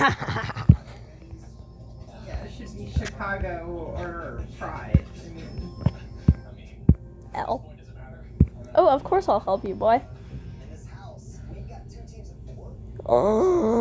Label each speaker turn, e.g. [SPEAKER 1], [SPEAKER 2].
[SPEAKER 1] yeah, it should be Chicago or Pride. I mean,
[SPEAKER 2] L. Oh, of course I'll help you, boy.
[SPEAKER 3] In this house, we got two teams of four.
[SPEAKER 2] Um,